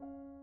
you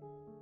You